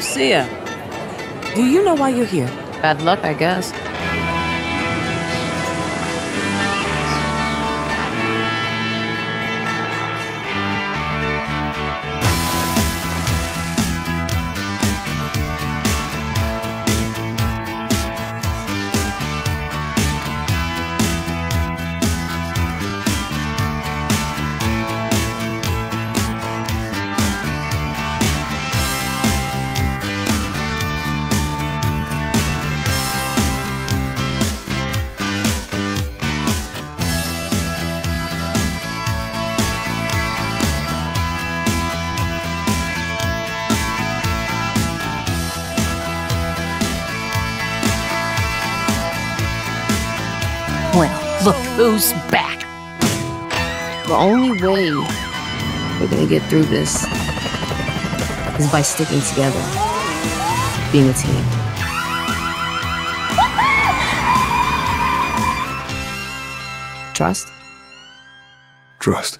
Lucia, do you know why you're here? Bad luck, I guess. Well, look who's back. The only way we're gonna get through this is by sticking together, being a team. Trust? Trust.